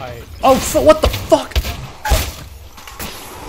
I Oh, what the fuck?